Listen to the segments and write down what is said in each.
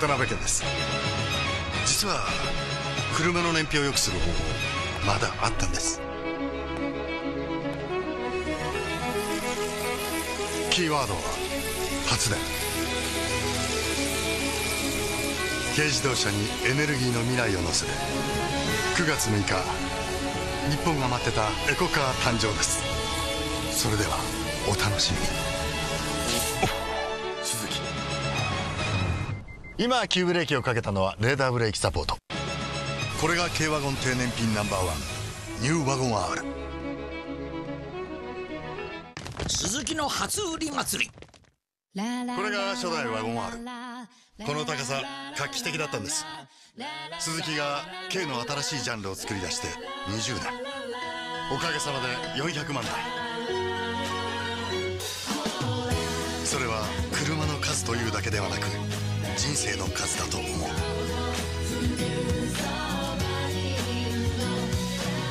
べけです。実は車の燃費を良くする方法まだあったんです。キーワードは発電。軽自動車にエネルギーの未来を乗せて。9月6日日本が待ってたエコカー誕生です。それではお楽しみに。今急ブレーキをかけたのはレーダーブレーキサポート。これが軽ワゴン低燃費ナンバーワン。ニューワゴン R 鈴木の初売り祭り。これが初代ワゴン R この高さ画期的だったんです。鈴木が軽の新しいジャンルを作り出して20年。おかげさまで400万台。それは車の数というだけではなく人生の数だと思う。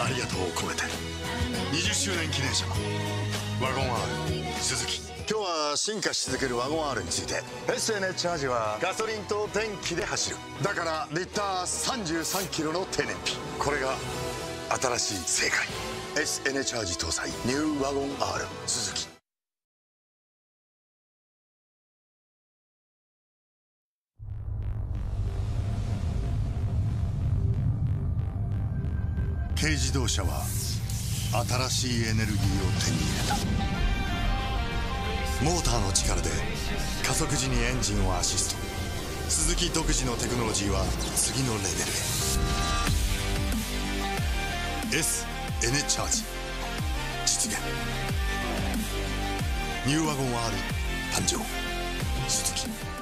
ありがとうを込めて。20周年記念車ワゴン R 鈴木。今日は進化し続けるワゴン R について。SNH チャージはガソリンと電気で走る。だからリッター33キロの低燃費。これが新しい正解 SNH チャージ搭載ニューワゴン R 鈴木。軽自動車は新しいエネルギーを手に入れた。モーターの力で加速時にエンジンをアシスト。鈴木独自のテクノロジーは次のレベルへ。S – N チャージ。実現。ニューワゴン R 誕生。鈴木。